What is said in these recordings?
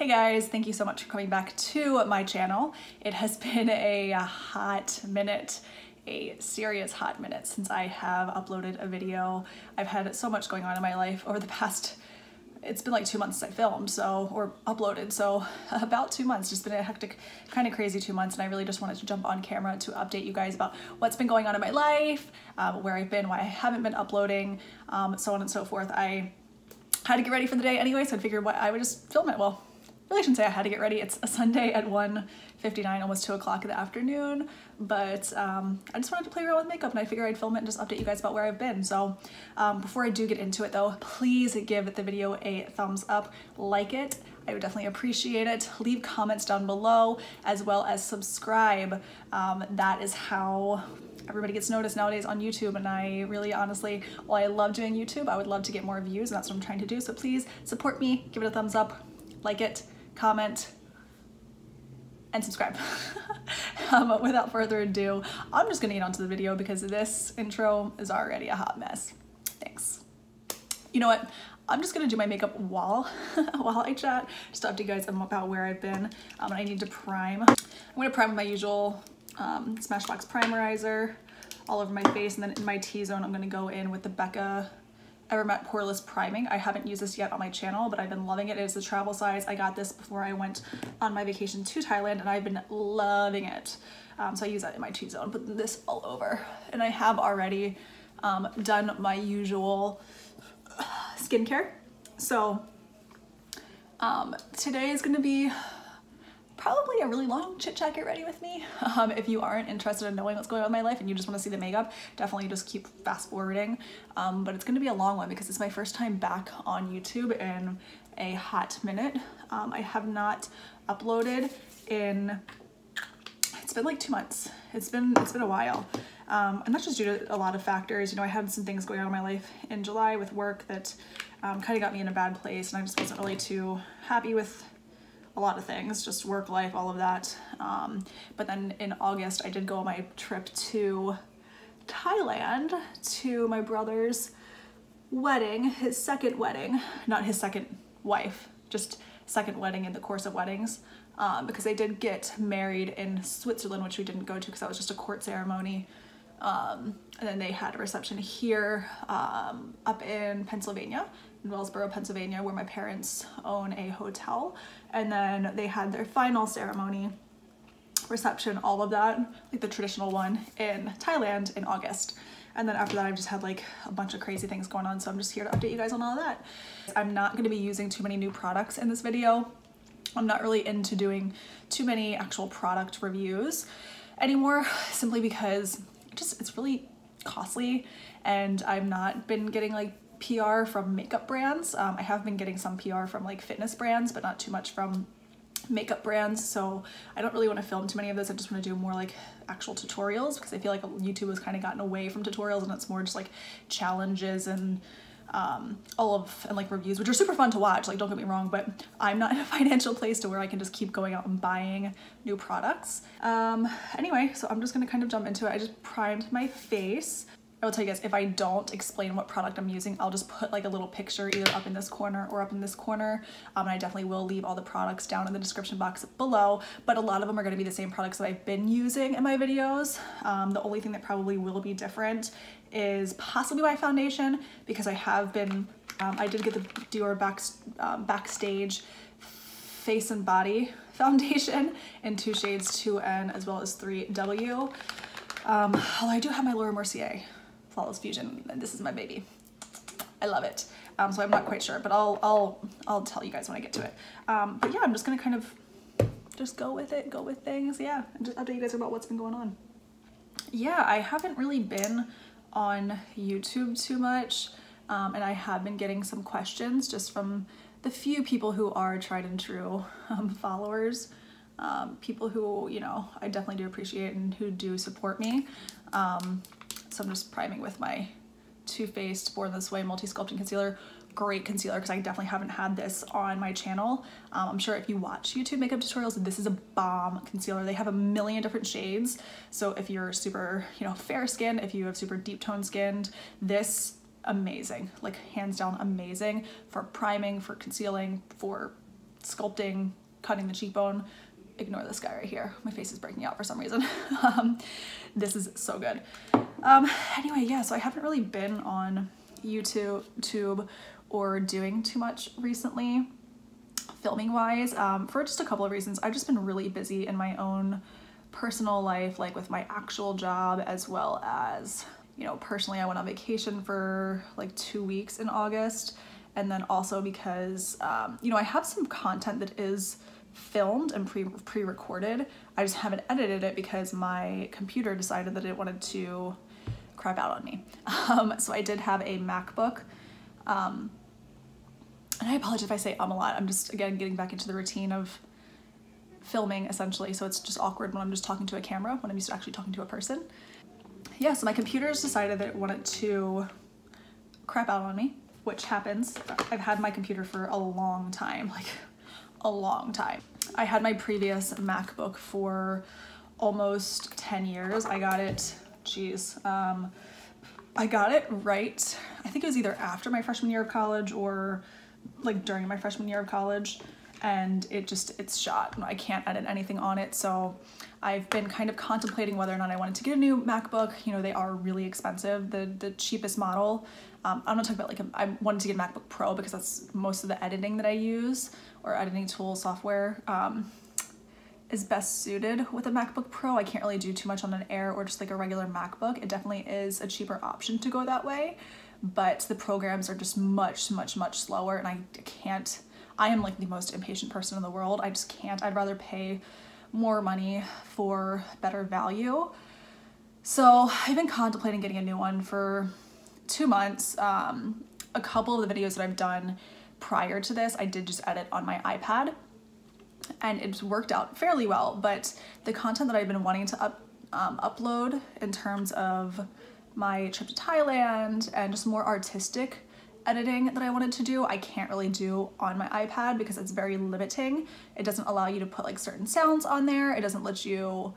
Hey guys, thank you so much for coming back to my channel. It has been a hot minute, a serious hot minute since I have uploaded a video. I've had so much going on in my life over the past, it's been like two months since I filmed, so, or uploaded, so about two months. Just been a hectic, kind of crazy two months, and I really just wanted to jump on camera to update you guys about what's been going on in my life, um, where I've been, why I haven't been uploading, um, so on and so forth. I had to get ready for the day anyway, so I figured what I would just film it. Well, really shouldn't say I had to get ready. It's a Sunday at 1.59, almost 2 o'clock in the afternoon, but um, I just wanted to play around with makeup and I figured I'd film it and just update you guys about where I've been. So um, before I do get into it though, please give the video a thumbs up, like it. I would definitely appreciate it. Leave comments down below as well as subscribe. Um, that is how everybody gets noticed nowadays on YouTube and I really honestly, while I love doing YouTube, I would love to get more views and that's what I'm trying to do. So please support me, give it a thumbs up, like it, comment, and subscribe. um, without further ado, I'm just gonna get onto the video because this intro is already a hot mess. Thanks. You know what? I'm just gonna do my makeup while while I chat, just to update you guys about where I've been. Um, I need to prime. I'm gonna prime with my usual um, Smashbox primerizer all over my face, and then in my T-zone, I'm gonna go in with the Becca Ever Matte Poreless Priming. I haven't used this yet on my channel, but I've been loving it. It is the travel size. I got this before I went on my vacation to Thailand and I've been loving it. Um, so I use that in my T-zone, put this all over. And I have already um, done my usual skincare. So um, today is gonna be probably a really long chit chat get ready with me. Um, if you aren't interested in knowing what's going on in my life and you just want to see the makeup, definitely just keep fast forwarding. Um, but it's going to be a long one because it's my first time back on YouTube in a hot minute. Um, I have not uploaded in, it's been like two months. It's been, it's been a while. Um, and that's just due to a lot of factors. You know, I had some things going on in my life in July with work that um, kind of got me in a bad place and I just wasn't really too happy with a lot of things, just work life, all of that. Um, but then in August, I did go on my trip to Thailand to my brother's wedding, his second wedding, not his second wife, just second wedding in the course of weddings. Um, because they did get married in Switzerland, which we didn't go to because that was just a court ceremony. Um, and then they had a reception here um, up in Pennsylvania in Wellsboro, Pennsylvania, where my parents own a hotel. And then they had their final ceremony, reception, all of that, like the traditional one in Thailand in August. And then after that, I've just had like a bunch of crazy things going on. So I'm just here to update you guys on all of that. I'm not gonna be using too many new products in this video. I'm not really into doing too many actual product reviews anymore, simply because just it's really costly and I've not been getting like PR from makeup brands. Um, I have been getting some PR from like fitness brands, but not too much from makeup brands. So I don't really want to film too many of this. I just want to do more like actual tutorials because I feel like YouTube has kind of gotten away from tutorials and it's more just like challenges and um, all of and like reviews, which are super fun to watch. Like, don't get me wrong, but I'm not in a financial place to where I can just keep going out and buying new products. Um, anyway, so I'm just gonna kind of jump into it. I just primed my face. I will tell you guys, if I don't explain what product I'm using, I'll just put like a little picture either up in this corner or up in this corner. Um, and I definitely will leave all the products down in the description box below, but a lot of them are gonna be the same products that I've been using in my videos. Um, the only thing that probably will be different is possibly my foundation because I have been, um, I did get the Dior back, um, Backstage Face and Body foundation in two shades 2N as well as 3W. Um, although I do have my Laura Mercier Flawless Fusion, and this is my baby. I love it. Um, so I'm not quite sure, but I'll, I'll, I'll tell you guys when I get to it. Um, but yeah, I'm just gonna kind of just go with it, go with things, yeah, and just update you guys about what's been going on. Yeah, I haven't really been on YouTube too much, um, and I have been getting some questions just from the few people who are tried and true um, followers. Um, people who, you know, I definitely do appreciate and who do support me. So I'm just priming with my Too Faced Born This Way Multi-Sculpting Concealer. Great concealer because I definitely haven't had this on my channel. Um, I'm sure if you watch YouTube makeup tutorials, this is a bomb concealer. They have a million different shades. So if you're super, you know, fair skinned, if you have super deep tone skinned, this amazing, like hands down amazing for priming, for concealing, for sculpting, cutting the cheekbone. Ignore this guy right here. My face is breaking out for some reason. um, this is so good. Um, anyway, yeah, so I haven't really been on YouTube tube or doing too much recently filming wise um, for just a couple of reasons. I've just been really busy in my own personal life, like with my actual job, as well as, you know, personally, I went on vacation for like two weeks in August. And then also because, um, you know, I have some content that is filmed and pre pre recorded. I just haven't edited it because my computer decided that it wanted to crap out on me. Um, so I did have a MacBook. Um, and I apologize if I say um a lot. I'm just, again, getting back into the routine of filming essentially. So it's just awkward when I'm just talking to a camera when I'm used to actually talking to a person. Yeah, so my computer's decided that it wanted to crap out on me, which happens. I've had my computer for a long time, like a long time. I had my previous MacBook for almost 10 years. I got it, geez, um, I got it right, I think it was either after my freshman year of college or like during my freshman year of college and it just it's shot i can't edit anything on it so i've been kind of contemplating whether or not i wanted to get a new macbook you know they are really expensive the the cheapest model um, i'm not talking about like a, i wanted to get a macbook pro because that's most of the editing that i use or editing tool software um, is best suited with a macbook pro i can't really do too much on an air or just like a regular macbook it definitely is a cheaper option to go that way but the programs are just much much much slower and i can't I am like the most impatient person in the world. I just can't. I'd rather pay more money for better value. So I've been contemplating getting a new one for two months. Um, a couple of the videos that I've done prior to this, I did just edit on my iPad and it's worked out fairly well, but the content that I've been wanting to up, um, upload in terms of my trip to Thailand and just more artistic editing that I wanted to do, I can't really do on my iPad because it's very limiting. It doesn't allow you to put like certain sounds on there. It doesn't let you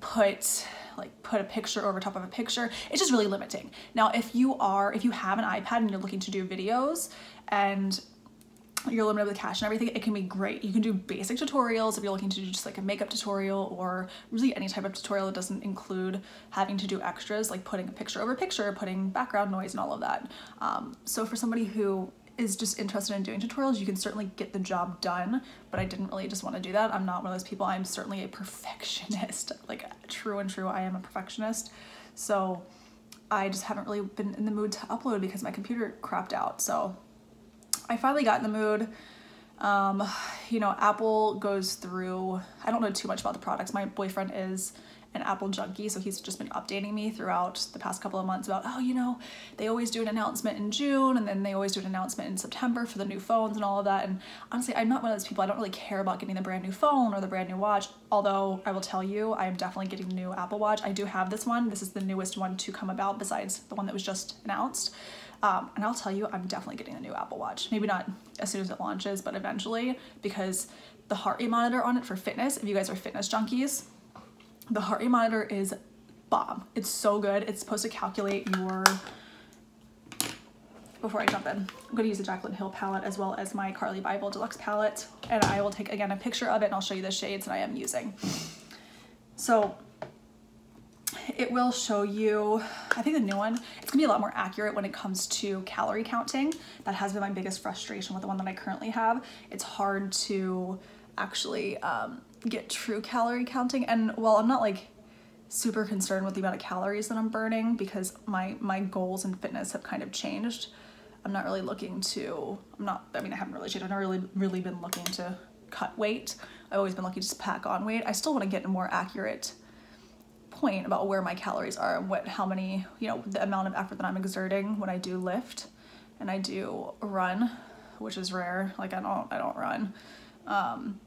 put like put a picture over top of a picture. It's just really limiting. Now, if you are, if you have an iPad and you're looking to do videos and you're limited with cash and everything, it can be great. You can do basic tutorials if you're looking to do just like a makeup tutorial or really any type of tutorial that doesn't include having to do extras like putting a picture over picture, putting background noise and all of that. Um, so for somebody who is just interested in doing tutorials, you can certainly get the job done, but I didn't really just want to do that. I'm not one of those people. I'm certainly a perfectionist, like true and true, I am a perfectionist. So I just haven't really been in the mood to upload because my computer crapped out. So I finally got in the mood. Um, you know, Apple goes through, I don't know too much about the products. My boyfriend is an Apple junkie, so he's just been updating me throughout the past couple of months about, oh, you know, they always do an announcement in June and then they always do an announcement in September for the new phones and all of that. And honestly, I'm not one of those people, I don't really care about getting the brand new phone or the brand new watch, although I will tell you, I am definitely getting the new Apple Watch. I do have this one. This is the newest one to come about besides the one that was just announced. Um, and I'll tell you, I'm definitely getting the new Apple Watch. Maybe not as soon as it launches, but eventually because the heart rate monitor on it for fitness, if you guys are fitness junkies, the heart rate monitor is bomb. It's so good. It's supposed to calculate your, before I jump in, I'm gonna use the Jaclyn Hill palette as well as my Carli Bybel Deluxe palette. And I will take, again, a picture of it and I'll show you the shades that I am using. So it will show you, I think the new one, it's gonna be a lot more accurate when it comes to calorie counting. That has been my biggest frustration with the one that I currently have. It's hard to actually um, get true calorie counting. And while I'm not like super concerned with the amount of calories that I'm burning because my, my goals in fitness have kind of changed, I'm not really looking to, I'm not, I mean, I haven't really changed. I've not really, really been looking to cut weight. I've always been looking to just pack on weight. I still want to get a more accurate point about where my calories are and what how many you know the amount of effort that I'm exerting when I do lift and I do run which is rare like I don't I don't run um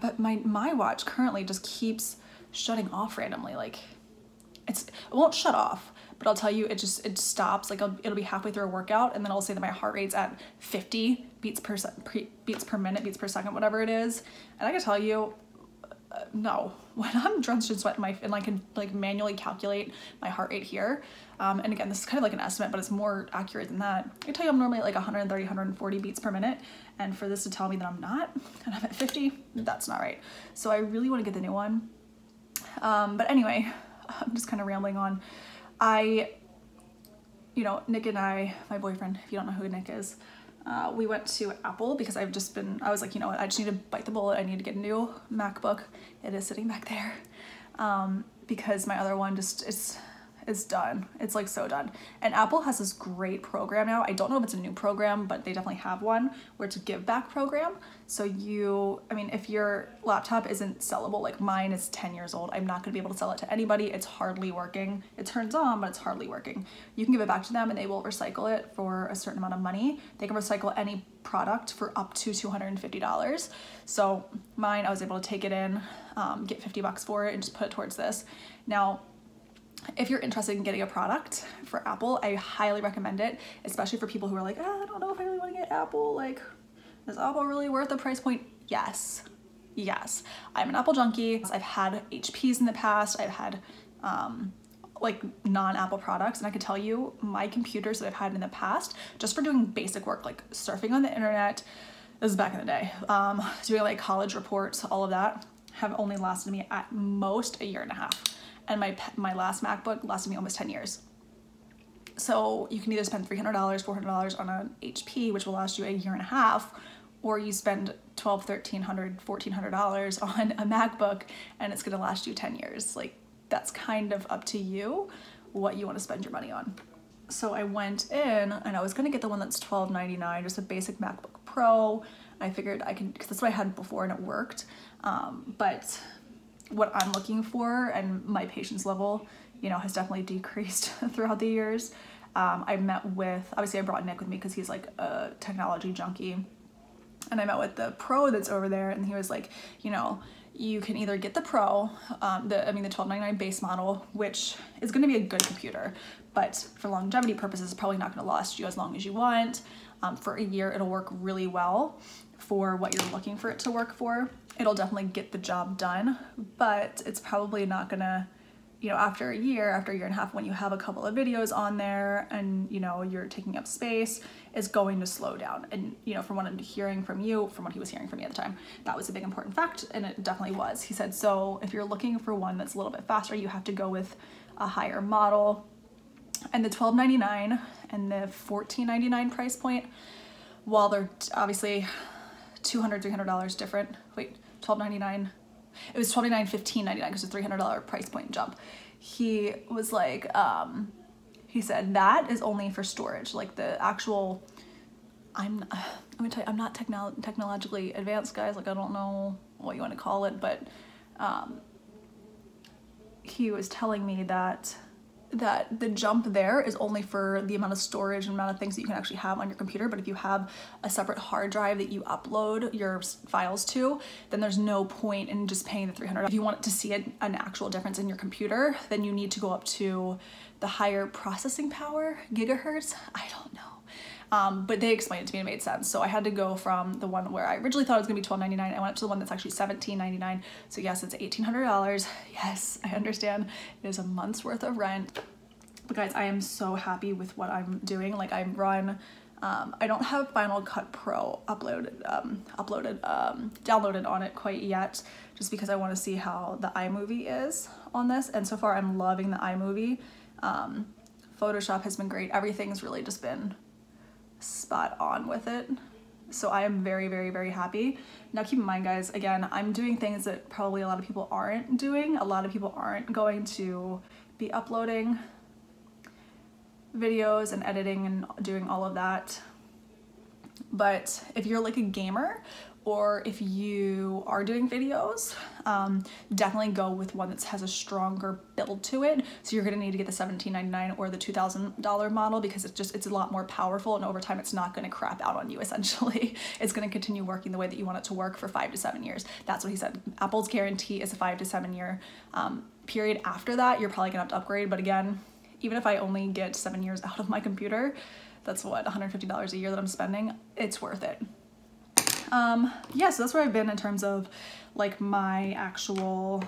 but my my watch currently just keeps shutting off randomly like it's it won't shut off but I'll tell you it just it stops like it'll, it'll be halfway through a workout and then I'll say that my heart rate's at 50 beats per beats per minute beats per second whatever it is and I can tell you uh, no. When I'm drenched in sweat, my and I can like manually calculate my heart rate here. Um, and again, this is kind of like an estimate, but it's more accurate than that. I tell you I'm normally at like 130, 140 beats per minute, and for this to tell me that I'm not, and I'm at 50, that's not right. So I really want to get the new one. Um, but anyway, I'm just kind of rambling on. I, you know, Nick and I, my boyfriend, if you don't know who Nick is, uh, we went to Apple because I've just been, I was like, you know what, I just need to bite the bullet. I need to get a new MacBook. It is sitting back there um, because my other one just, is is done. It's like so done. And Apple has this great program now. I don't know if it's a new program, but they definitely have one where it's a give back program. So you, I mean, if your laptop isn't sellable, like mine is 10 years old, I'm not gonna be able to sell it to anybody. It's hardly working. It turns on, but it's hardly working. You can give it back to them and they will recycle it for a certain amount of money. They can recycle any product for up to $250. So mine, I was able to take it in, um, get 50 bucks for it and just put it towards this. Now, if you're interested in getting a product for Apple, I highly recommend it, especially for people who are like, oh, I don't know if I really want to get Apple. Like, is Apple really worth the price point? Yes. Yes. I'm an Apple junkie. I've had HPs in the past. I've had um, like non-Apple products and I can tell you my computers that I've had in the past just for doing basic work like surfing on the internet this is back in the day um, doing like college reports all of that have only lasted me at most a year and a half and my my last MacBook lasted me almost 10 years. So you can either spend $300, $400 on an HP, which will last you a year and a half, or you spend $1,200, $1,300, $1,400 on a MacBook and it's gonna last you 10 years. Like that's kind of up to you what you wanna spend your money on. So I went in and I was gonna get the one that's $12.99, just a basic MacBook Pro. I figured I could, because that's what I had before and it worked. Um, but what I'm looking for and my patience level, you know, has definitely decreased throughout the years. Um, I met with, obviously I brought Nick with me because he's like a technology junkie. And I met with the pro that's over there and he was like, you know, you can either get the pro, um, the I mean the 1299 base model, which is gonna be a good computer, but for longevity purposes, probably not gonna last you as long as you want. Um, for a year, it'll work really well for what you're looking for it to work for. It'll definitely get the job done, but it's probably not gonna, you know, after a year, after a year and a half, when you have a couple of videos on there and, you know, you're taking up space, is going to slow down. And, you know, from what I'm hearing from you, from what he was hearing from me at the time, that was a big important fact, and it definitely was. He said, so if you're looking for one that's a little bit faster, you have to go with a higher model. And the $12.99 and the $14.99 price point, while they're obviously $200, $300 different. Wait, $12.99. It was $12.99, $15.99 because it's a $300 price point jump. He was like, um, he said that is only for storage. Like the actual, I'm, I'm gonna tell you, I'm not technolo technologically advanced, guys. Like I don't know what you want to call it, but um, he was telling me that that the jump there is only for the amount of storage and amount of things that you can actually have on your computer. But if you have a separate hard drive that you upload your files to, then there's no point in just paying the 300. If you want to see an, an actual difference in your computer, then you need to go up to the higher processing power, gigahertz. I don't know. Um, but they explained it to me and it made sense. So I had to go from the one where I originally thought it was gonna be $12.99. I went up to the one that's actually $17.99. So yes, it's $1,800. Yes, I understand. It is a month's worth of rent. But guys, I am so happy with what I'm doing. Like I'm run, um, I don't have Final Cut Pro uploaded, um, uploaded, um, downloaded on it quite yet, just because I want to see how the iMovie is on this. And so far I'm loving the iMovie. Um, Photoshop has been great. Everything's really just been spot on with it. So I am very, very, very happy. Now keep in mind guys, again, I'm doing things that probably a lot of people aren't doing. A lot of people aren't going to be uploading videos and editing and doing all of that. But if you're like a gamer or if you are doing videos, um, definitely go with one that has a stronger build to it. So you're gonna need to get the $17.99 or the $2,000 model because it's just, it's a lot more powerful and over time it's not gonna crap out on you essentially. it's gonna continue working the way that you want it to work for five to seven years. That's what he said. Apple's guarantee is a five to seven year um, period. After that, you're probably gonna have to upgrade, but again, even if I only get seven years out of my computer, that's what, $150 a year that I'm spending, it's worth it. Um, yeah, so that's where I've been in terms of like my actual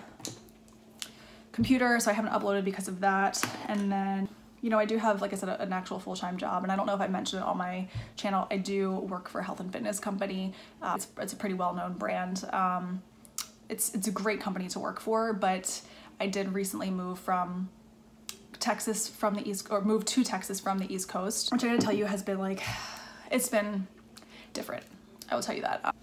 computer. So I haven't uploaded because of that. And then, you know, I do have, like I said, an actual full-time job. And I don't know if I mentioned it on my channel. I do work for a health and fitness company. Uh, it's, it's a pretty well-known brand. Um, it's, it's a great company to work for, but I did recently move from Texas from the East, or moved to Texas from the East Coast, which I gotta tell you has been like, it's been different. I will tell you that.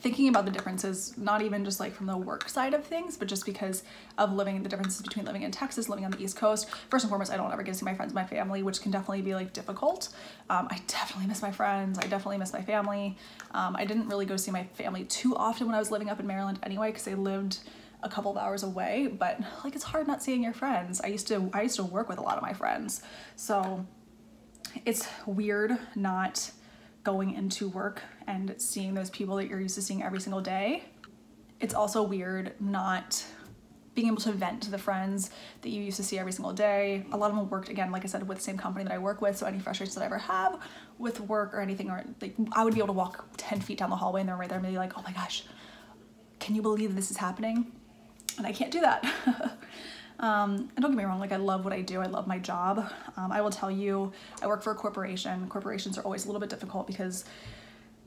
thinking about the differences, not even just like from the work side of things, but just because of living, the differences between living in Texas, living on the East Coast. First and foremost, I don't ever get to see my friends, my family, which can definitely be like difficult. Um, I definitely miss my friends. I definitely miss my family. Um, I didn't really go see my family too often when I was living up in Maryland anyway, because I lived a couple of hours away, but like it's hard not seeing your friends. I used to I used to work with a lot of my friends. So it's weird not going into work and seeing those people that you're used to seeing every single day. It's also weird not being able to vent to the friends that you used to see every single day. A lot of them worked again, like I said, with the same company that I work with. So any frustrations that I ever have with work or anything, or like I would be able to walk 10 feet down the hallway and they're right there and be like, oh my gosh, can you believe this is happening? And I can't do that. Um, and don't get me wrong, like I love what I do. I love my job. Um, I will tell you, I work for a corporation. Corporations are always a little bit difficult because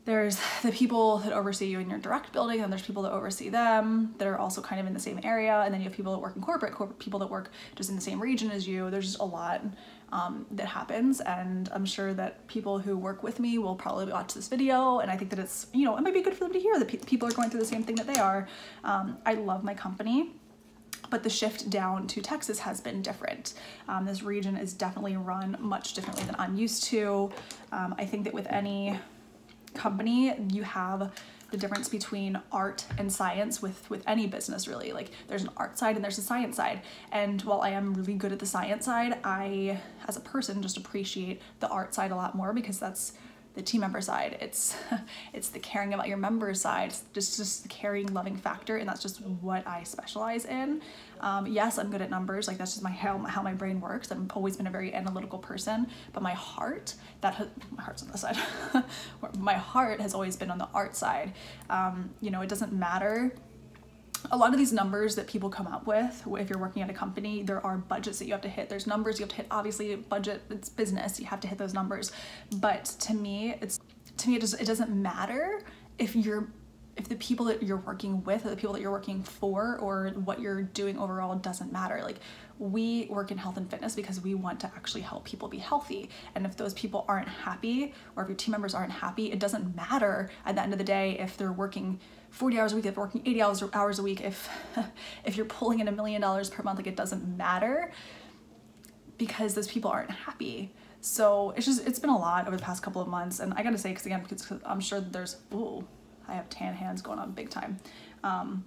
there's the people that oversee you in your direct building and there's people that oversee them that are also kind of in the same area. And then you have people that work in corporate, corporate people that work just in the same region as you. There's just a lot um, that happens. And I'm sure that people who work with me will probably watch this video. And I think that it's, you know, it might be good for them to hear that pe people are going through the same thing that they are. Um, I love my company but the shift down to Texas has been different. Um, this region is definitely run much differently than I'm used to. Um, I think that with any company, you have the difference between art and science with with any business really like there's an art side and there's a science side and while i am really good at the science side i as a person just appreciate the art side a lot more because that's the team member side. It's it's the caring about your members side. It's just just the caring, loving factor, and that's just what I specialize in. Um, yes, I'm good at numbers. Like that's just my how, how my brain works. I've always been a very analytical person, but my heart that my heart's on the side. my heart has always been on the art side. Um, you know, it doesn't matter a lot of these numbers that people come up with if you're working at a company there are budgets that you have to hit. There's numbers you have to hit. Obviously budget it's business. You have to hit those numbers. But to me it's to me it, just, it doesn't matter if you're if the people that you're working with or the people that you're working for or what you're doing overall doesn't matter like we work in health and fitness because we want to actually help people be healthy and if those people aren't happy or if your team members aren't happy it doesn't matter at the end of the day if they're working 40 hours a week, if they're working 80 hours, hours a week, if, if you're pulling in a million dollars per month, like it doesn't matter because those people aren't happy. So it's just, it's been a lot over the past couple of months. And I gotta say, cause again, because I'm sure there's, ooh, I have tan hands going on big time. Um,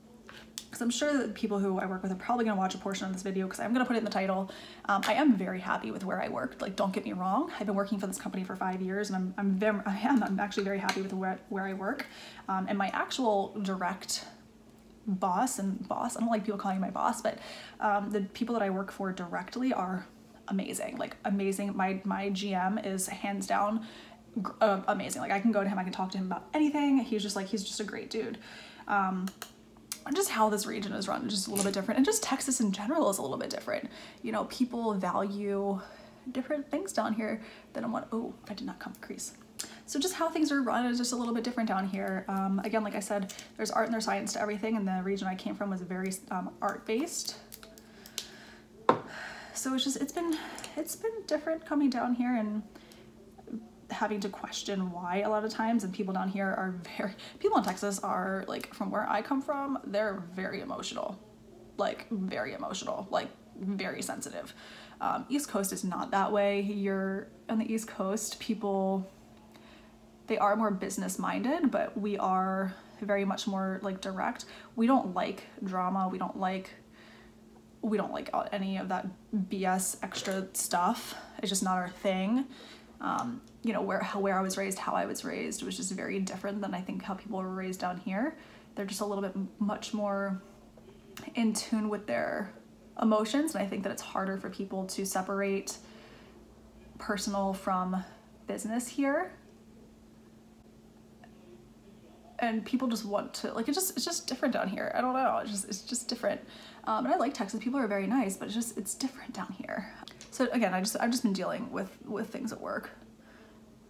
because I'm sure that people who I work with are probably going to watch a portion of this video because I'm going to put it in the title. Um, I am very happy with where I worked. Like, don't get me wrong. I've been working for this company for five years and I'm, I'm very, I am, I'm actually very happy with where, where I work. Um, and my actual direct boss and boss, I don't like people calling my boss, but um, the people that I work for directly are amazing, like amazing. My, my GM is hands down uh, amazing. Like I can go to him, I can talk to him about anything. He's just like, he's just a great dude. Um, just how this region is run is just a little bit different and just Texas in general is a little bit different. You know, people value different things down here than what, oh, I did not come crease. So just how things are run is just a little bit different down here. Um, again, like I said, there's art and there's science to everything and the region I came from was very um, art-based. So it's just, it's been, it's been different coming down here and having to question why a lot of times and people down here are very people in Texas are like from where I come from they're very emotional. Like very emotional. Like very sensitive. Um, East Coast is not that way. You're on the East Coast people they are more business minded but we are very much more like direct. We don't like drama. We don't like we don't like any of that BS extra stuff. It's just not our thing um, you know, where, how, where I was raised, how I was raised was just very different than I think how people were raised down here. They're just a little bit much more in tune with their emotions. And I think that it's harder for people to separate personal from business here. and people just want to like it just it's just different down here i don't know it's just it's just different um, and i like texas people are very nice but it's just it's different down here so again i just i've just been dealing with with things at work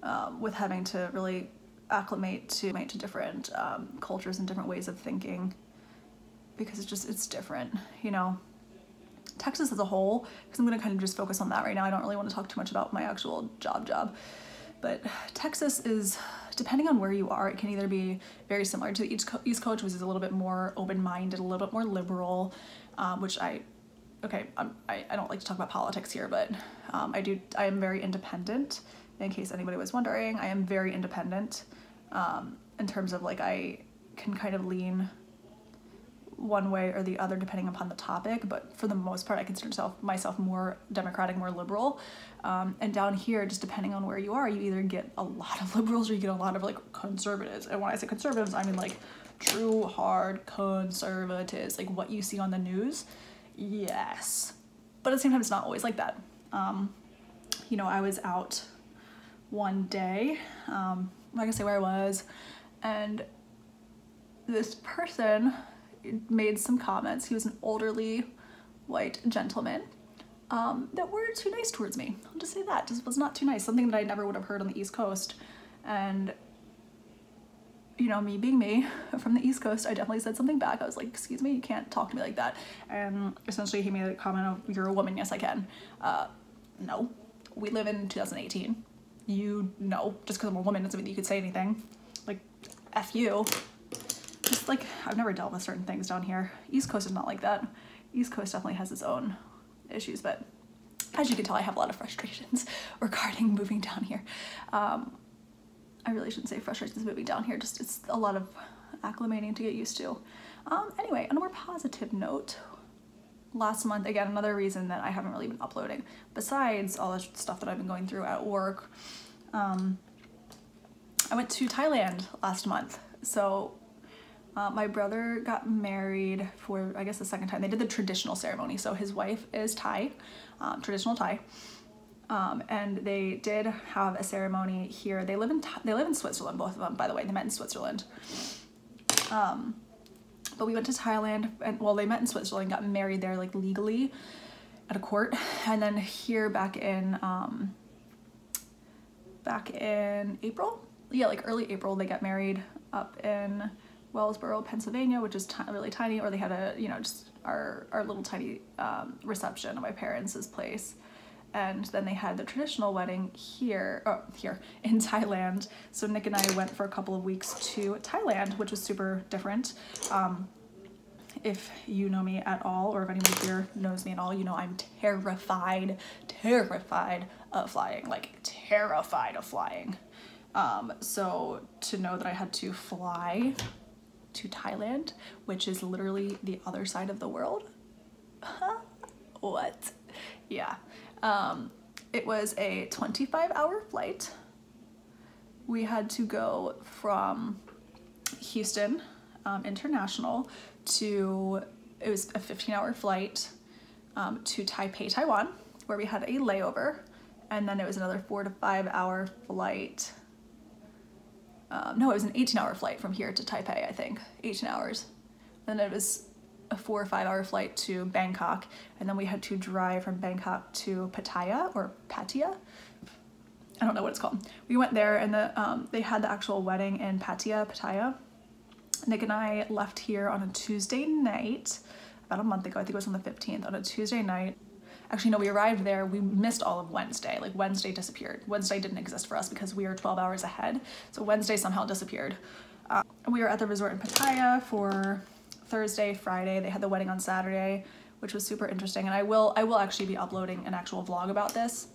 um, with having to really acclimate to to different um, cultures and different ways of thinking because it's just it's different you know? Texas as a whole because i'm going to kind of just focus on that right now i don't really want to talk too much about my actual job job but texas is depending on where you are, it can either be very similar to the East Coast, which is a little bit more open-minded, a little bit more liberal, um, which I, okay, I'm, I, I don't like to talk about politics here, but um, I do, I am very independent. In case anybody was wondering, I am very independent. Um, in terms of like I can kind of lean one way or the other depending upon the topic but for the most part i consider myself, myself more democratic more liberal. Um, and down here just depending on where you are you either get a lot of liberals or you get a lot of like conservatives. And when i say conservatives i mean like true hard conservatives like what you see on the news yes but at the same time it's not always like that um, you know i was out one day um, i'm not gonna say where i was and this person made some comments. He was an elderly white gentleman um, that were too nice towards me. I'll just say that. Just was not too nice. Something that I never would have heard on the East Coast. And, you know, me being me from the East Coast, I definitely said something back. I was like, excuse me, you can't talk to me like that. And essentially he made a comment of, you're a woman, yes I can. Uh, no, we live in 2018. You know, just because I'm a woman doesn't mean you could say anything. Like, F you just like I've never dealt with certain things down here. East Coast is not like that. East Coast definitely has its own issues, but as you can tell, I have a lot of frustrations regarding moving down here. Um, I really shouldn't say frustrations moving down here, just it's a lot of acclimating to get used to. Um, anyway, on a more positive note, last month, again, another reason that I haven't really been uploading, besides all the stuff that I've been going through at work, um, I went to Thailand last month. So uh, my brother got married for, I guess, the second time. They did the traditional ceremony. So his wife is Thai, um, traditional Thai. Um, and they did have a ceremony here. They live in they live in Switzerland, both of them, by the way. They met in Switzerland. Um, but we went to Thailand, and well, they met in Switzerland, got married there like legally at a court, and then here back in um, back in April, yeah, like early April, they got married up in Wellsboro, Pennsylvania, which is really tiny, or they had a, you know, just our, our little tiny um, reception at my parents' place. And then they had the traditional wedding here, oh, here in Thailand. So Nick and I went for a couple of weeks to Thailand, which was super different. Um, if you know me at all, or if anyone here knows me at all, you know I'm terrified, terrified of flying, like terrified of flying. Um, so to know that I had to fly to Thailand, which is literally the other side of the world. what? Yeah. Um, it was a 25 hour flight. We had to go from Houston um, International to, it was a 15 hour flight um, to Taipei, Taiwan, where we had a layover. And then it was another four to five hour flight um, no, it was an 18 hour flight from here to Taipei, I think, 18 hours. And it was a four or five hour flight to Bangkok, and then we had to drive from Bangkok to Pattaya or Pattaya. I don't know what it's called. We went there and the, um, they had the actual wedding in Pattaya, Pattaya. Nick and I left here on a Tuesday night, about a month ago, I think it was on the 15th, on a Tuesday night. Actually, no, we arrived there, we missed all of Wednesday. Like Wednesday disappeared. Wednesday didn't exist for us because we were 12 hours ahead. So Wednesday somehow disappeared. Uh, we were at the resort in Pattaya for Thursday, Friday. They had the wedding on Saturday, which was super interesting. And I will, I will actually be uploading an actual vlog about this.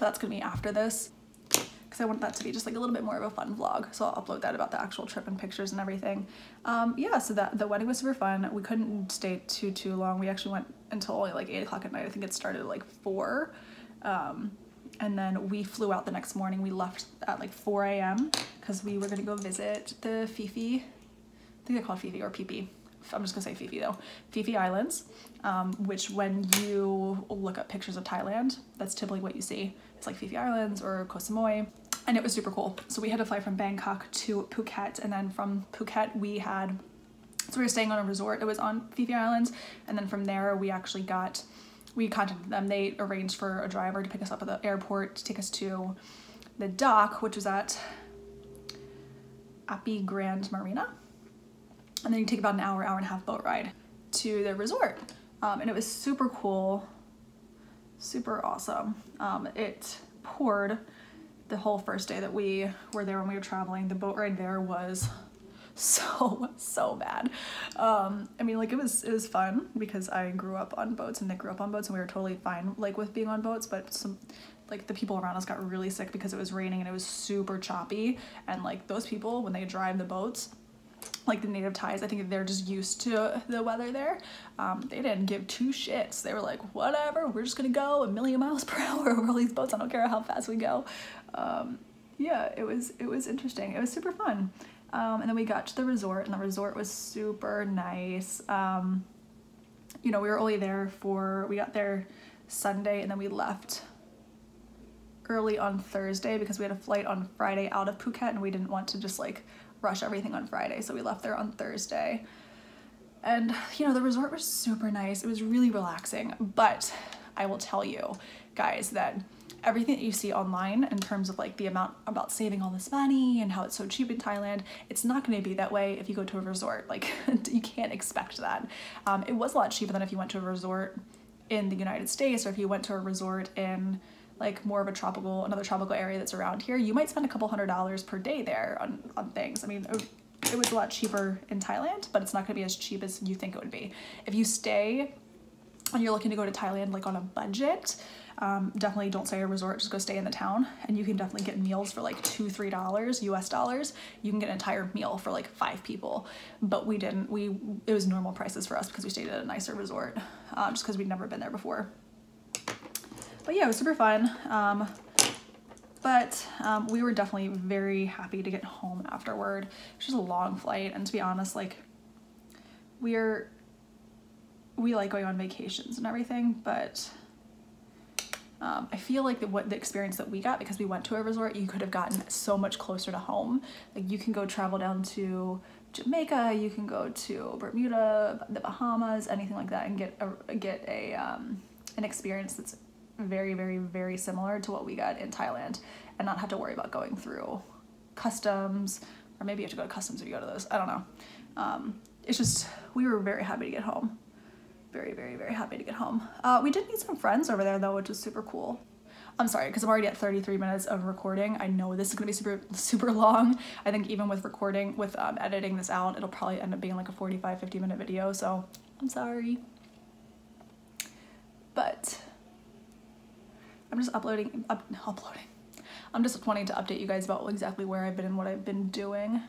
That's gonna be after this because I want that to be just like a little bit more of a fun vlog. So I'll upload that about the actual trip and pictures and everything. Um, yeah, so that the wedding was super fun. We couldn't stay too, too long. We actually went until only like eight o'clock at night. I think it started at like four. Um, and then we flew out the next morning. We left at like 4 a.m. because we were gonna go visit the Phi, I think they call it Phi Phi or Phi Phi. I'm just gonna say Phi though, Phi Islands, um, which when you look up pictures of Thailand, that's typically what you see. It's like Phi Islands or Koh Samui. and it was super cool. So we had to fly from Bangkok to Phuket, and then from Phuket we had so we were staying on a resort. It was on Phi Islands, and then from there we actually got we contacted them. They arranged for a driver to pick us up at the airport to take us to the dock, which was at Ao Po Grand Marina, and then you take about an hour, hour and a half boat ride to the resort, um, and it was super cool, super awesome. Um, it poured the whole first day that we were there when we were traveling. The boat ride there was so so bad um i mean like it was it was fun because i grew up on boats and nick grew up on boats and we were totally fine like with being on boats but some like the people around us got really sick because it was raining and it was super choppy and like those people when they drive the boats like the native Thais, I think they're just used to the weather there. Um, they didn't give two shits. They were like, whatever, we're just gonna go a million miles per hour over all these boats. I don't care how fast we go. Um, yeah, it was it was interesting. It was super fun. Um, and then we got to the resort, and the resort was super nice. Um, you know, we were only there for, we got there Sunday, and then we left early on Thursday because we had a flight on Friday out of Phuket, and we didn't want to just like rush everything on Friday, so we left there on Thursday. And, you know, the resort was super nice. It was really relaxing, but I will tell you guys that everything that you see online in terms of like the amount about saving all this money and how it's so cheap in Thailand, it's not going to be that way if you go to a resort. Like you can't expect that. Um, it was a lot cheaper than if you went to a resort in the United States or if you went to a resort in like more of a tropical, another tropical area that's around here. You might spend a couple hundred dollars per day there on, on things. I mean, it was a lot cheaper in Thailand, but it's not going to be as cheap as you think it would be. If you stay and you're looking to go to Thailand like on a budget, um, definitely don't stay at a resort, just go stay in the town. And you can definitely get meals for like two, three dollars US dollars. You can get an entire meal for like five people. But we didn't, we, it was normal prices for us because we stayed at a nicer resort, um, just because we'd never been there before. But yeah, it was super fun. Um, but um, we were definitely very happy to get home afterward. It was just a long flight, and to be honest, like we're we like going on vacations and everything, but um, I feel like the, what the experience that we got because we went to a resort, you could have gotten so much closer to home. Like you can go travel down to Jamaica, you can go to Bermuda, the Bahamas, anything like that, and get a get a um, an experience that's very, very, very similar to what we got in Thailand, and not have to worry about going through customs, or maybe you have to go to customs if you go to those. I don't know. Um, it's just we were very happy to get home very, very, very happy to get home. Uh, we did meet some friends over there though, which was super cool. I'm sorry, because I'm already at 33 minutes of recording. I know this is gonna be super, super long. I think even with recording, with um, editing this out, it'll probably end up being like a 45, 50 minute video, so I'm sorry. But I'm just uploading, up, uploading. I'm just wanting to update you guys about exactly where I've been and what I've been doing.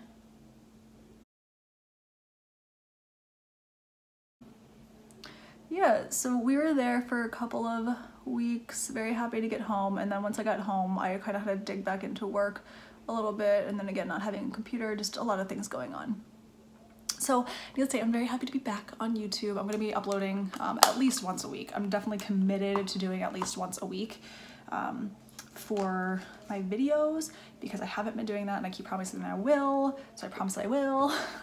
yeah, so we were there for a couple of weeks, very happy to get home. And then once I got home, I kind of had to dig back into work a little bit. And then again, not having a computer, just a lot of things going on. So needless to say, I'm very happy to be back on YouTube. I'm gonna be uploading um, at least once a week. I'm definitely committed to doing at least once a week um, for my videos because I haven't been doing that and I keep promising that I will. So I promise I will.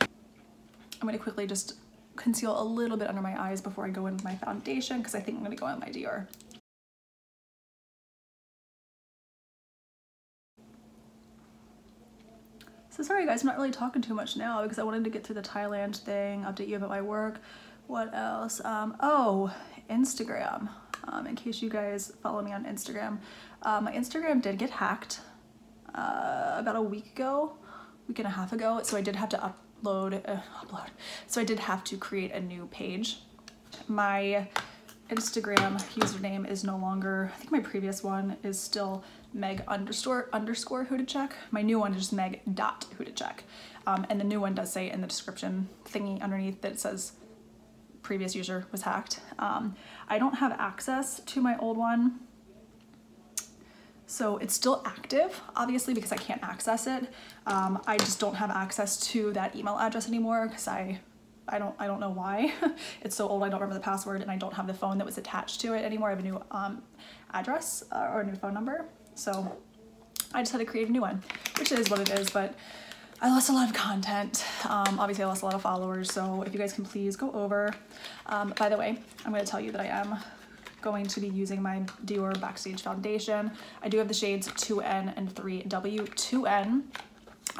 I'm gonna quickly just conceal a little bit under my eyes before I go in with my foundation because I think I'm to go in with my Dior. So sorry guys, I'm not really talking too much now because I wanted to get through the Thailand thing, update you about my work. What else? Um, oh, Instagram. Um, in case you guys follow me on Instagram. Uh, my Instagram did get hacked uh, about a week ago, week and a half ago, so I did have to upload, uh, upload. So I did have to create a new page. My Instagram username is no longer, I think my previous one is still Meg underscore underscore Hudecheck. My new one is just Meg dot check. Um, and the new one does say in the description thingy underneath that it says previous user was hacked. Um, I don't have access to my old one so it's still active, obviously, because I can't access it. Um, I just don't have access to that email address anymore because I, I don't, I don't know why. it's so old, I don't remember the password, and I don't have the phone that was attached to it anymore. I have a new um, address uh, or a new phone number. So I just had to create a new one, which is what it is, but I lost a lot of content. Um, obviously, I lost a lot of followers, so if you guys can please go over. Um, by the way, I'm going to tell you that I am going to be using my Dior Backstage Foundation. I do have the shades 2N and 3W. 2N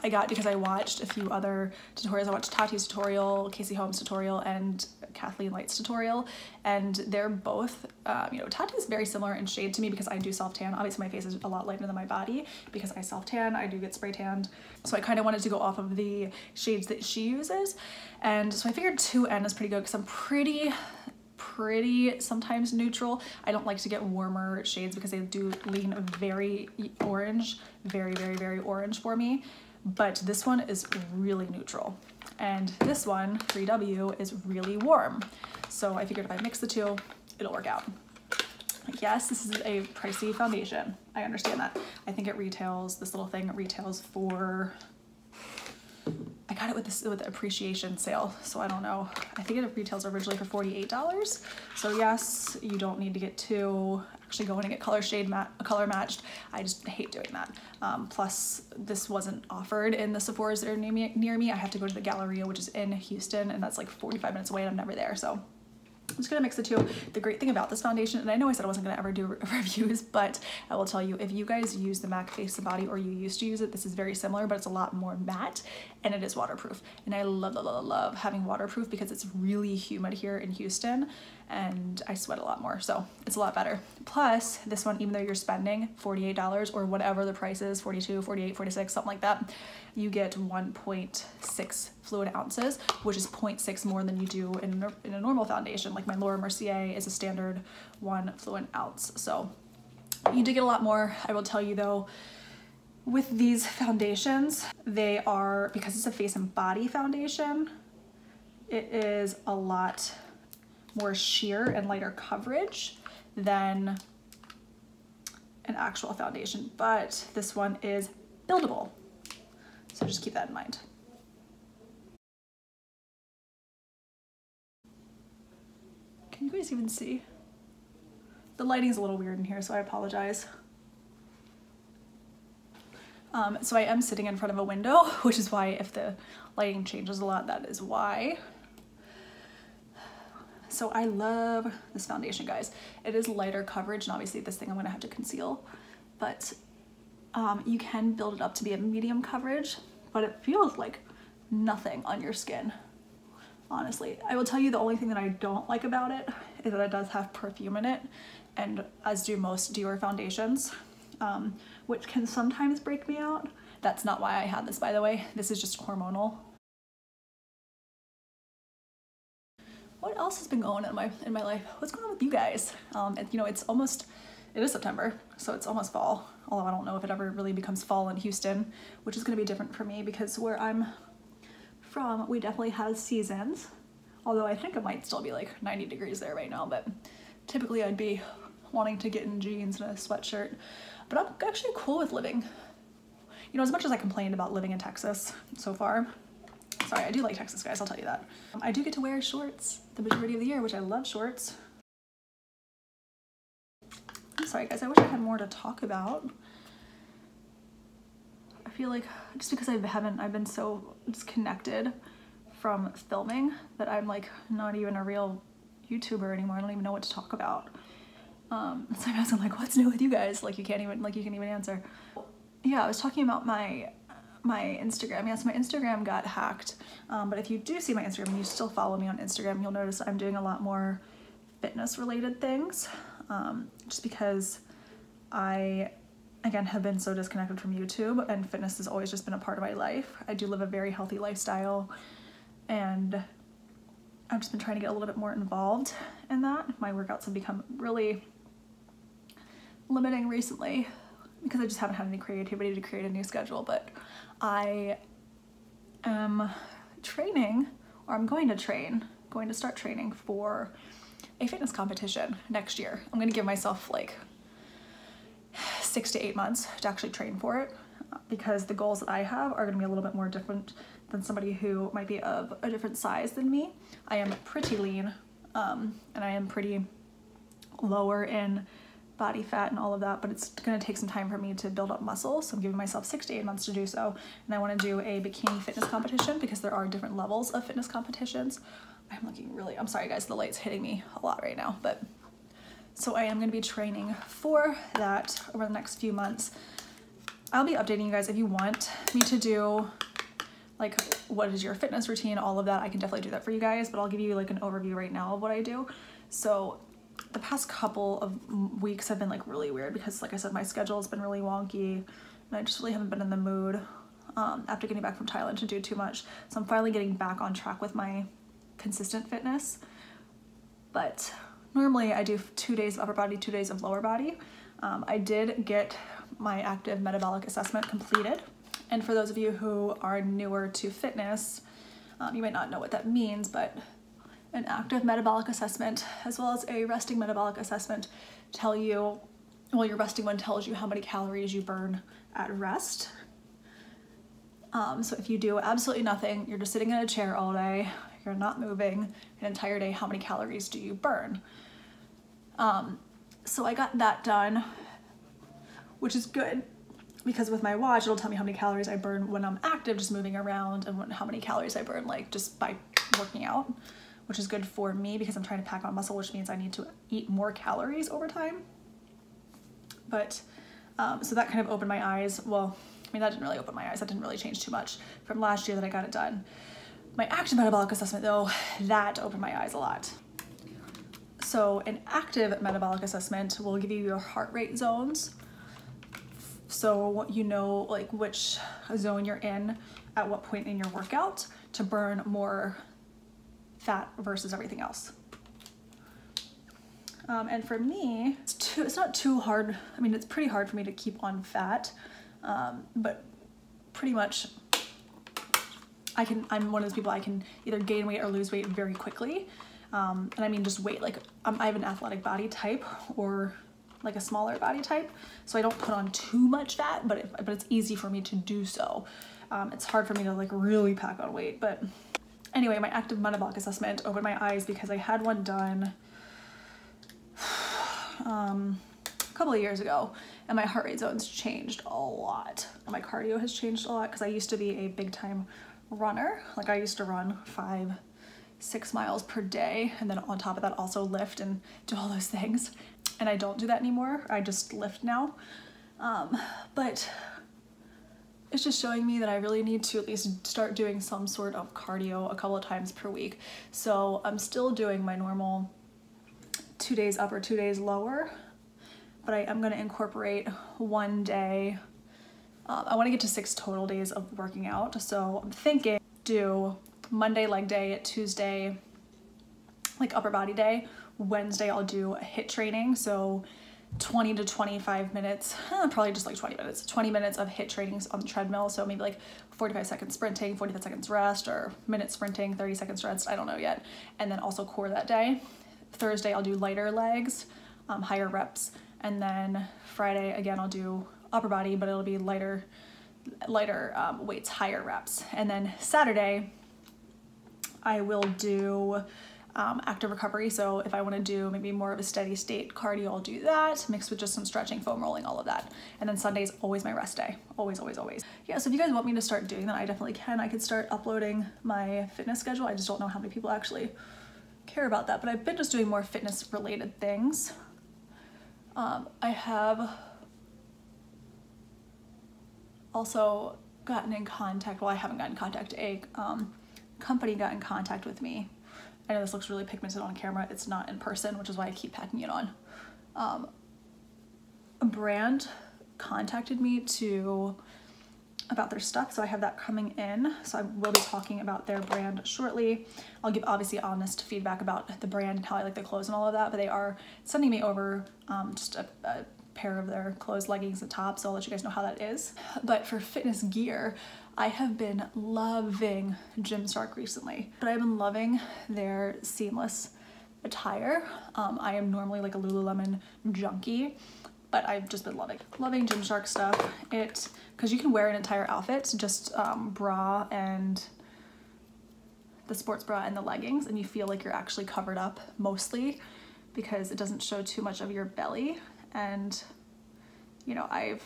I got because I watched a few other tutorials. I watched Tati's tutorial, Casey Holmes tutorial, and Kathleen Lights' tutorial, and they're both, um, you know, Tati's very similar in shade to me because I do self tan. Obviously, my face is a lot lighter than my body because I self tan. I do get spray tanned, so I kind of wanted to go off of the shades that she uses, and so I figured 2N is pretty good because I'm pretty pretty sometimes neutral. I don't like to get warmer shades because they do lean very orange, very, very, very orange for me but this one is really neutral. And this one, 3W, is really warm. So I figured if I mix the two, it'll work out. Yes, this is a pricey foundation. I understand that. I think it retails, this little thing retails for got it with this with appreciation sale, so I don't know. I think it retails originally for $48. So yes, you don't need to get two, actually going to get color shade mat a color matched. I just hate doing that. Um, plus this wasn't offered in the Sephora's that are near me, near me. I have to go to the Galleria, which is in Houston, and that's like 45 minutes away and I'm never there. So I'm just gonna mix the two. The great thing about this foundation, and I know I said I wasn't gonna ever do reviews, but I will tell you, if you guys use the MAC Face and Body or you used to use it, this is very similar, but it's a lot more matte and it is waterproof. And I love, love, love, love having waterproof because it's really humid here in Houston and I sweat a lot more, so it's a lot better. Plus, this one, even though you're spending $48 or whatever the price is, 42, 48, 46, something like that, you get 1.6 fluid ounces, which is 0.6 more than you do in, in a normal foundation. Like my Laura Mercier is a standard one fluid ounce. So you do get a lot more. I will tell you though, with these foundations, they are, because it's a face and body foundation, it is a lot more sheer and lighter coverage than an actual foundation, but this one is buildable. So just keep that in mind. Can you guys even see? The lighting is a little weird in here, so I apologize. Um, so I am sitting in front of a window, which is why if the lighting changes a lot, that is why. So I love this foundation, guys. It is lighter coverage, and obviously this thing I'm gonna have to conceal, but um, you can build it up to be a medium coverage, but it feels like nothing on your skin, honestly. I will tell you the only thing that I don't like about it is that it does have perfume in it, and as do most Dior foundations, um, which can sometimes break me out. That's not why I had this, by the way. This is just hormonal what else has been going on in my in my life? What's going on with you guys? Um, and, you know, it's almost it is September, so it's almost fall. Although I don't know if it ever really becomes fall in Houston, which is going to be different for me because where I'm from, we definitely have seasons. Although I think it might still be like 90 degrees there right now, but typically I'd be wanting to get in jeans and a sweatshirt. But I'm actually cool with living. You know, as much as I complained about living in Texas so far, Sorry, I do like Texas, guys, I'll tell you that. Um, I do get to wear shorts the majority of the year, which I love shorts. I'm sorry, guys, I wish I had more to talk about. I feel like just because I haven't, I've been so disconnected from filming that I'm like not even a real YouTuber anymore. I don't even know what to talk about. Um, sometimes I'm asking like, what's new with you guys? Like you can't even, like you can even answer. Yeah, I was talking about my my Instagram. Yes, my Instagram got hacked, um, but if you do see my Instagram and you still follow me on Instagram, you'll notice I'm doing a lot more fitness related things um, just because I, again, have been so disconnected from YouTube and fitness has always just been a part of my life. I do live a very healthy lifestyle and I've just been trying to get a little bit more involved in that. My workouts have become really limiting recently because I just haven't had any creativity to create a new schedule, but I am training, or I'm going to train, going to start training for a fitness competition next year. I'm gonna give myself like six to eight months to actually train for it because the goals that I have are gonna be a little bit more different than somebody who might be of a different size than me. I am pretty lean um, and I am pretty lower in body fat and all of that, but it's gonna take some time for me to build up muscle. So I'm giving myself six to eight months to do so. And I wanna do a bikini fitness competition because there are different levels of fitness competitions. I'm looking really, I'm sorry guys, the light's hitting me a lot right now, but so I am gonna be training for that over the next few months. I'll be updating you guys if you want me to do like what is your fitness routine, all of that. I can definitely do that for you guys, but I'll give you like an overview right now of what I do. So the past couple of weeks have been like really weird because like I said, my schedule has been really wonky and I just really haven't been in the mood um, after getting back from Thailand to do too much. So I'm finally getting back on track with my consistent fitness. But normally I do two days of upper body, two days of lower body. Um, I did get my active metabolic assessment completed. And for those of you who are newer to fitness, um, you might not know what that means, but an active metabolic assessment as well as a resting metabolic assessment tell you, well, your resting one tells you how many calories you burn at rest. Um, so if you do absolutely nothing, you're just sitting in a chair all day, you're not moving an entire day, how many calories do you burn? Um, so I got that done, which is good because with my watch, it'll tell me how many calories I burn when I'm active, just moving around, and when, how many calories I burn like just by working out which is good for me because I'm trying to pack on muscle, which means I need to eat more calories over time. But, um, so that kind of opened my eyes. Well, I mean, that didn't really open my eyes. That didn't really change too much from last year that I got it done. My active metabolic assessment though, that opened my eyes a lot. So an active metabolic assessment will give you your heart rate zones. So you know like which zone you're in at what point in your workout to burn more fat versus everything else. Um, and for me, it's, too, it's not too hard. I mean, it's pretty hard for me to keep on fat, um, but pretty much I can, I'm one of those people I can either gain weight or lose weight very quickly. Um, and I mean just weight, like I have an athletic body type or like a smaller body type. So I don't put on too much fat, but, but it's easy for me to do so. Um, it's hard for me to like really pack on weight, but anyway, my active metabolic assessment opened my eyes because I had one done um, a couple of years ago and my heart rate zones changed a lot. My cardio has changed a lot because I used to be a big time runner. Like I used to run five, six miles per day. And then on top of that also lift and do all those things. And I don't do that anymore. I just lift now. Um, but it's just showing me that I really need to at least start doing some sort of cardio a couple of times per week. So I'm still doing my normal two days up or two days lower, but I am gonna incorporate one day. Um, I wanna get to six total days of working out. So I'm thinking do Monday leg day, Tuesday like upper body day, Wednesday I'll do a HIIT training. So 20 to 25 minutes, eh, probably just like 20 minutes, 20 minutes of HIIT trainings on the treadmill. So maybe like 45 seconds sprinting, 45 seconds rest, or minute sprinting, 30 seconds rest, I don't know yet. And then also core that day. Thursday, I'll do lighter legs, um, higher reps. And then Friday, again, I'll do upper body, but it'll be lighter, lighter um, weights, higher reps. And then Saturday, I will do um, active recovery. So if I want to do maybe more of a steady state cardio, I'll do that mixed with just some stretching, foam rolling, all of that. And then Sunday is always my rest day. Always, always, always. Yeah, so if you guys want me to start doing that, I definitely can. I could start uploading my fitness schedule. I just don't know how many people actually care about that, but I've been just doing more fitness related things. Um, I have also gotten in contact, well, I haven't gotten in contact, a um, company got in contact with me I know this looks really pigmented on camera. It's not in person, which is why I keep packing it on. Um, a brand contacted me to about their stuff so I have that coming in so I will be talking about their brand shortly I'll give obviously honest feedback about the brand and how I like the clothes and all of that but they are sending me over um, just a, a pair of their clothes leggings and tops so I'll let you guys know how that is but for fitness gear I have been loving Gymshark recently, but I've been loving their seamless attire. Um, I am normally like a Lululemon junkie, but I've just been loving, loving Gymshark stuff. It, cause you can wear an entire outfit, just um, bra and the sports bra and the leggings and you feel like you're actually covered up mostly because it doesn't show too much of your belly and you know, I've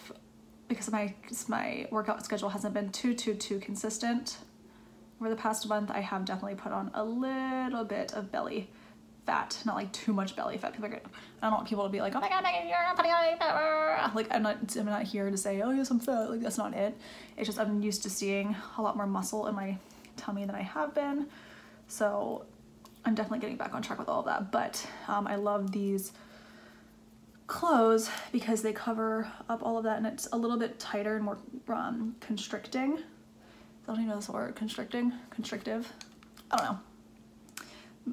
because my my workout schedule hasn't been too too too consistent over the past month, I have definitely put on a little bit of belly fat, not like too much belly fat. People are I don't want people to be like, oh my god, Meghan, you're not putting on fat. Like I'm not, I'm not here to say, oh yes, I'm fat. Like that's not it. It's just I'm used to seeing a lot more muscle in my tummy than I have been. So I'm definitely getting back on track with all of that. But um, I love these clothes because they cover up all of that and it's a little bit tighter and more um, constricting. I don't even know this word, constricting, constrictive. I don't know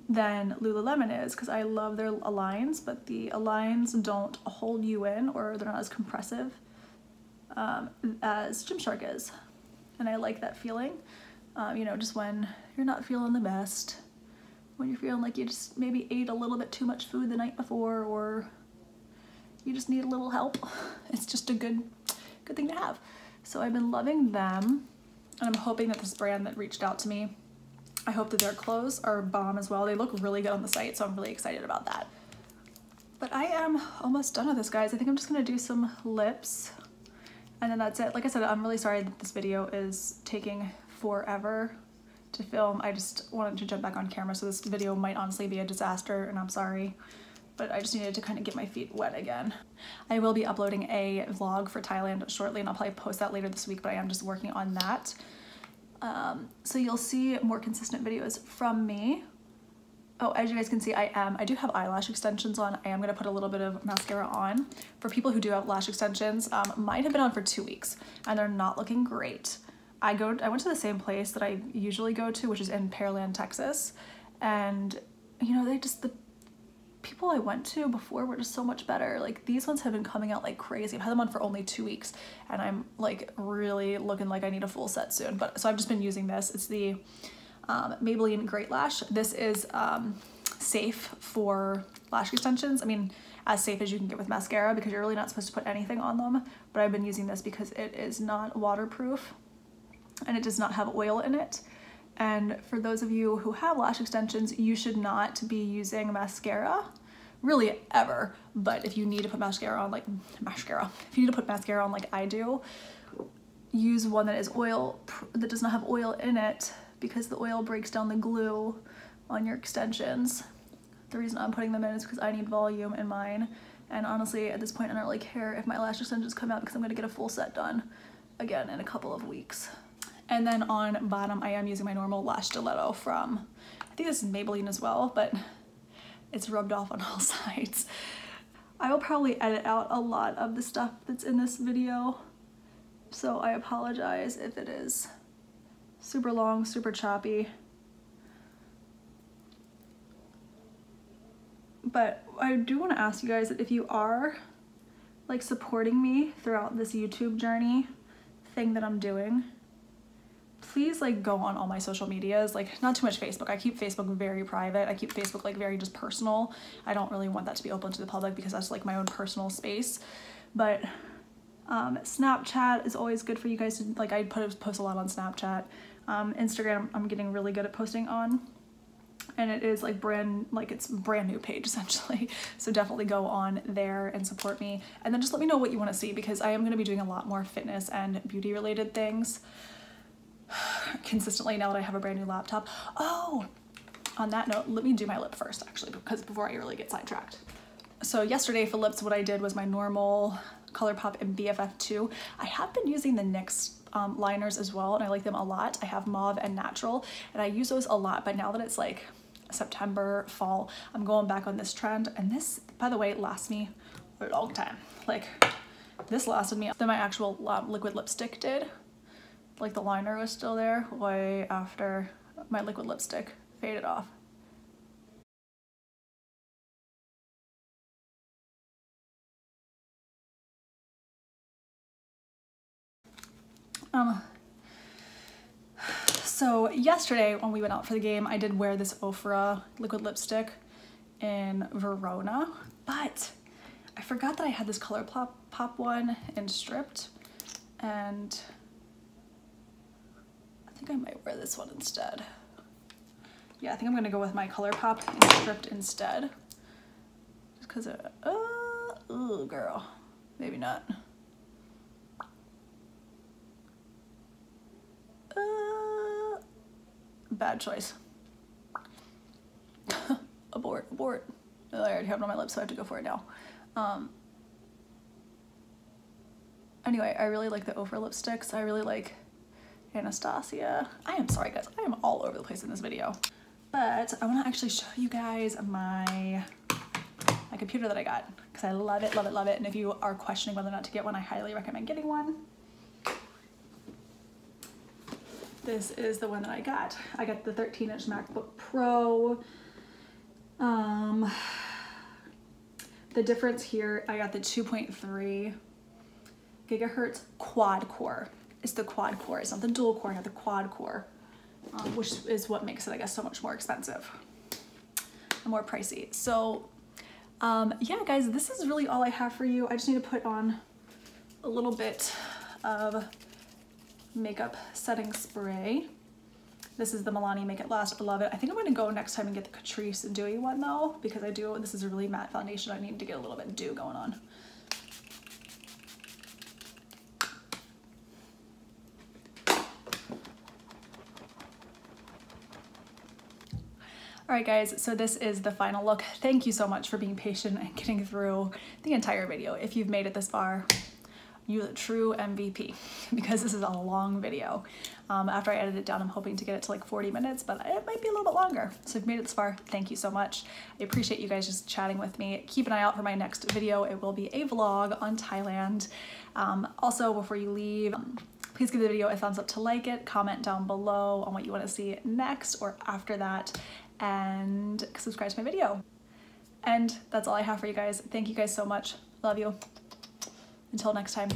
than Lululemon is because I love their Aligns, but the Aligns don't hold you in or they're not as compressive um, as Gymshark is. And I like that feeling. Um, you know, just when you're not feeling the best, when you're feeling like you just maybe ate a little bit too much food the night before or you just need a little help. It's just a good, good thing to have. So I've been loving them and I'm hoping that this brand that reached out to me I hope that their clothes are bomb as well. They look really good on the site, so I'm really excited about that. But I am almost done with this, guys. I think I'm just gonna do some lips and then that's it. Like I said, I'm really sorry that this video is taking forever to film. I just wanted to jump back on camera, so this video might honestly be a disaster, and I'm sorry but I just needed to kind of get my feet wet again. I will be uploading a vlog for Thailand shortly and I'll probably post that later this week, but I am just working on that. Um, so you'll see more consistent videos from me. Oh, as you guys can see, I am, I do have eyelash extensions on. I am gonna put a little bit of mascara on. For people who do have lash extensions, um, mine have been on for two weeks and they're not looking great. I go, I went to the same place that I usually go to, which is in Pearland, Texas. And you know, they just, the people I went to before were just so much better. Like these ones have been coming out like crazy. I've had them on for only two weeks and I'm like really looking like I need a full set soon. But so I've just been using this. It's the um, Maybelline Great Lash. This is um, safe for lash extensions. I mean, as safe as you can get with mascara because you're really not supposed to put anything on them. But I've been using this because it is not waterproof and it does not have oil in it. And for those of you who have lash extensions, you should not be using mascara really ever. But if you need to put mascara on, like mascara, if you need to put mascara on like I do, use one that is oil, that does not have oil in it because the oil breaks down the glue on your extensions. The reason I'm putting them in is because I need volume in mine. And honestly, at this point, I don't really care if my lash extensions come out because I'm gonna get a full set done again in a couple of weeks. And then on bottom, I am using my normal lash stiletto from, I think this is Maybelline as well, but it's rubbed off on all sides. I will probably edit out a lot of the stuff that's in this video, so I apologize if it is super long, super choppy. But I do want to ask you guys that if you are like supporting me throughout this YouTube journey thing that I'm doing, please like go on all my social medias. Like not too much facebook. I keep facebook very private. I keep facebook like very just personal. I don't really want that to be open to the public because that's like my own personal space. But um, snapchat is always good for you guys to like i put post a lot on snapchat. Um, instagram i'm getting really good at posting on. And it is like brand like it's brand new page essentially. So definitely go on there and support me. And then just let me know what you want to see because i am going to be doing a lot more fitness and beauty related things consistently now that I have a brand new laptop. Oh, on that note, let me do my lip first actually, because before I really get sidetracked. So yesterday for lips, what I did was my normal ColourPop and BFF2. I have been using the NYX um, liners as well, and I like them a lot. I have Mauve and Natural, and I use those a lot, but now that it's like September, fall, I'm going back on this trend, and this, by the way, lasts me a long time. Like, this lasted me than my actual um, liquid lipstick did like the liner was still there way after my liquid lipstick faded off. Um, so yesterday when we went out for the game, I did wear this Ofra liquid lipstick in Verona, but I forgot that I had this ColourPop pop one in stripped and I might wear this one instead. Yeah, I think I'm gonna go with my ColourPop and stripped instead. Just cause it, uh, Ooh, girl. Maybe not. Uh, bad choice. abort, abort. I already have it on my lips, so I have to go for it now. Um, anyway, I really like the Ofra lipsticks. I really like Anastasia. I am sorry guys, I am all over the place in this video. But I wanna actually show you guys my, my computer that I got because I love it, love it, love it. And if you are questioning whether or not to get one, I highly recommend getting one. This is the one that I got. I got the 13 inch MacBook Pro. Um, the difference here, I got the 2.3 gigahertz quad core. It's the quad core. It's not the dual core, not the quad core, um, which is what makes it, I guess, so much more expensive and more pricey. So um, yeah, guys, this is really all I have for you. I just need to put on a little bit of makeup setting spray. This is the Milani Make It Last. I love it. I think I'm gonna go next time and get the Catrice Dewy one though, because I do, this is a really matte foundation. I need to get a little bit dew going on. All right guys, so this is the final look. Thank you so much for being patient and getting through the entire video. If you've made it this far, you're the true MVP because this is a long video. Um, after I edit it down, I'm hoping to get it to like 40 minutes, but it might be a little bit longer. So if you've made it this far, thank you so much. I appreciate you guys just chatting with me. Keep an eye out for my next video. It will be a vlog on Thailand. Um, also, before you leave, um, please give the video a thumbs up to like it, comment down below on what you want to see next or after that, and subscribe to my video. And that's all I have for you guys. Thank you guys so much. Love you. Until next time.